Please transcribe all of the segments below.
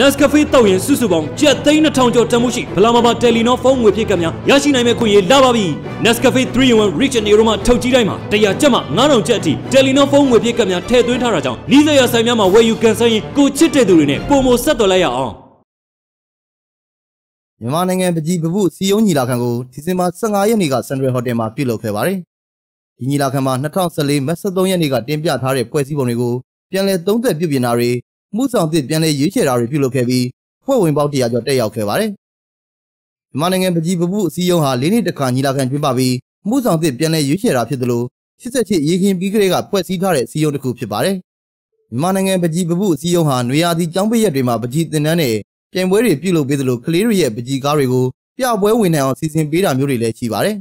Nescafe တောက်ရင်စုစုပေါင်းကျပ်သိန်း2000ကျော်တန်မှုရှိဘလာမာပါတယ်လီနောဖုန်းငွေဖြစ်ကများရရှိနိုင်မဲ့ခွင့်ရလာပါပြီ Nescafe 3-in-1 Rich and Aroma ထုတ်ကြီးတိုင်းမှာ100ကျပ်မှ9000ကျပ်အထိတယ်လီနောဖုန်းငွေဖြစ်ကများထည့်သွင်းထားတာကြောင့်နီးစပ်ရဆိုင်များမှာဝယ်ယူကန်ဆယ်ရင်ကိုချစ်တဲ့သူတွေနဲ့ပုံမဆက်တော်လိုက်ရအောင်မြန်မာနိုင်ငံပကြီးပပုစီယုံညီလာခံကိုဒီဇင်ဘာ15ရက်နေ့ကစန်ဒရယ်ဟိုတယ်မှာပြုလုပ်ခဲ့ပါတယ်။ဒီညီလာခံမှာ2014မတ်23ရက်နေ့ကတင်ပြထားတဲ့ဖွဲ့စည်းပုံတွေကိုပြန်လည်သုံးသပ်ပြုပြင်တာတွေ မှုဆောင်သစ်ပြန်လည်ရွေးချယ်တာတွေပြုလုပ်ခဲ့ပြီးဖွဲ့ဝင်ပေါင်း100ကျော်တက်ရောက်ခဲ့ပါတယ်။မြန်မာနိုင်ငံပကြီးပပုစီယုံဟာ၄နှစ်တခါညီလာခံကျင်းပပြီးမှုဆောင်သစ်ပြန်လည်ရွေးချယ်တာဖြစ်သလို88ရေခင်ပြီးကလေးကဖွဲ့စည်းထားတဲ့စီယုံတစ်ခုဖြစ်ပါတယ်။မြန်မာနိုင်ငံပကြီးပပုစီယုံဟာနွေရာသီကျောင်းပိတ်ရက်တွေမှာပကြီးတင်တန်းနဲ့ပြိုင်ပွဲတွေပြုလုပ်ပေးသလိုကလေးတွေရဲ့ပကြီးကားတွေကိုပြပွဲဝင်နိုင်အောင်စီစဉ်ပေးတာမျိုးတွေလည်းရှိပါတယ်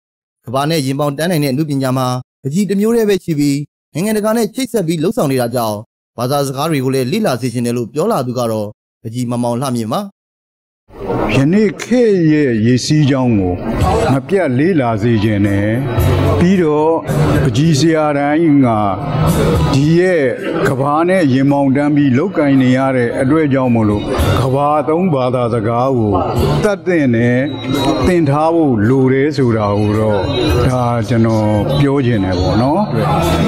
။ကဘာနဲ့ရင်ပေါင်တန်းနိုင်တဲ့အမှုပညာမှာပကြီးတစ်မျိုးတည်းပဲရှိပြီးနိုင်ငံတကာနဲ့ချိတ်ဆက်ပြီးလှုပ်ဆောင်နေတာကြောင့် ဘာသာစကားတွေကိုလည်းလေ့လာစေချင်တယ်လို့ပြောလာသူကတော့ပကြီးမမောင်လှမြင့်ပါ ယနေ့ခေတ်ရဲ့ရေစီးကြောင်းကိုမပြတ်လေးလာစေခြင်းနဲ့ပြီးတော့ပကြီးစရာတိုင်းကဒီရဲ့ကဘာနဲ့ရင်မောင်တန်းပြီးလောက်ကင်နေရတဲ့အတွက်ကြောင့်မလို့ကဘာသုံးဘာသာစကားကိုတတ်တဲ့နဲ့သင်ထားဖို့လိုတယ်ဆိုတာကိုတော့ဒါကျွန်တော်ပြောခြင်းတယ်ပေါ့နော်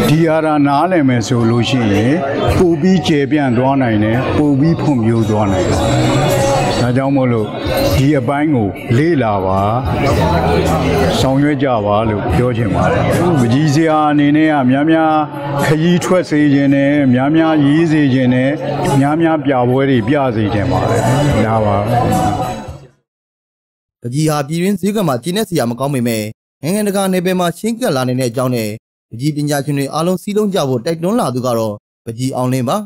ဒီဟာရာနားလည်မယ်ဆိုလို့ရှိရင်ပို့ပြီးကျေပြန့်သွားနိုင်တယ်ပို့ပြီးဖွံ့ဖြိုးသွားနိုင်တယ် ဒါကြောင့်မို့လို့ဒီအပိုင်းကို လေးလာပါဆောင်ရွက်ကြပါလို့ပြောချင်ပါတယ်။ပကြီးစရာအနေနဲ့ကများများခရီးထွက်စေခြင်းနဲ့များများရေးစေခြင်းနဲ့များများပြပွဲတွေပြစေခြင်းပါတယ်။ဒါပါ။ပကြီးဟာပြည်ရင်းဈေးကမှာကျင်းတဲ့စရာမကောင်းပေမဲ့နိုင်ငံတကာနယ်ပယ်မှာရှင်းကပ်လာနေတဲ့အကြောင်းနဲ့ပကြီးပညာရှင်တွေအားလုံးစည်းလုံးကြဖို့တိုက်တွန်းလာသူကတော့ပကြီးအောင်လင်းပါ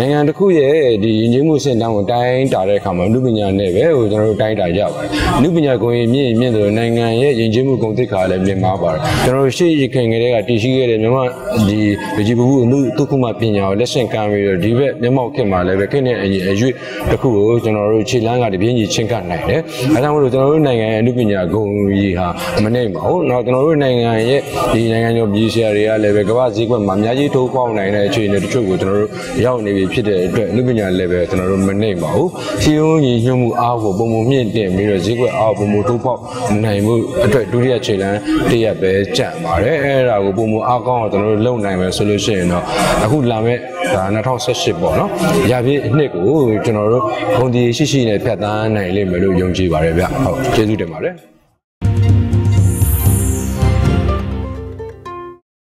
နိုင်ငံတစ်ခုရဲ့ဒီရင်းနှီးမှုစင်တန်းကိုတိုင်းတာတဲ့အခါမှာလူပညာနဲ့ပဲဟိုကျွန်တော်တို့တိုင်းတာရပါတယ်။လူပညာကိုရင်မြင့်ရင်မြင့်တယ်လို့နိုင်ငံရဲ့ယဉ်ကျေးမှုဂုဏ်သိက္ခာလည်းမြင့်မားပါတယ်။ကျွန်တော်တို့ရှေ့ရခင်ကလေးကတည်ရှိခဲ့တဲ့မြန်မာဒီဗကြီးဘူးအမှုဒုက္ခမပညာကိုလက်ဆင့်ကမ်းပြီးတော့ဒီဘက်မျက်မှောက်ခင်မှာလည်းပဲခင်းတဲ့အရင်အရွေ့တစ်ခုကိုကျွန်တော်တို့ခြေလမ်းကတပြင်းကြီးချင်းကပ်နိုင်တယ်။အဲဒါကြောင့်မလို့ကျွန်တော်တို့နိုင်ငံရဲ့လူပညာဂုဏ်ကြီးဟာမနှိမ့်ပါဘူး။နောက်ကျွန်တော်တို့နိုင်ငံရဲ့ဒီနိုင်ငံကျော်ပြည်ဆရာတွေကလည်းပဲကမ္ဘာဈေးကွက်မှာအများကြီးထိုးပေါက်နိုင်တဲ့အခြေအနေတချို့ကိုကျွန်တော်တို့ရောက်နေပြီဖြစ်တဲ့အတွက်လူပညာလည်းပဲကျွန်တော်တို့မနှိမ့်ပါဘူး။စီယုံညီညွှတ်မှုအားကိုပုံပုံမြင့်တင်ပြီးတော့ဈေးကွက်အားကိုပုံပုံထိုးပေါက်နိုင်မှုအတွက်ဒုတိယခြေလမ်းတစ်ရက်ပဲကြံ့ပါတယ်။အဲဒါကိုပုံပုံအားကောင်းအောင်ကျွန်တော်တို့လုပ်နိုင်မယ်ဆိုလို့ရှိရင်တော့အခုလာမဲ့ဒါ2018ပေါ့နော်။ရာပြည့်အနှစ်ကိုကျွန်တော်တို့ဂုဏ်ဒီရှိရှိနဲ့ဖြတ်သန်းနိုင်လိမ့်မယ်လို့ယုံကြည်ပါတယ်ဗျ။ဟုတ်ကျေးဇူးတင်ပါတယ်။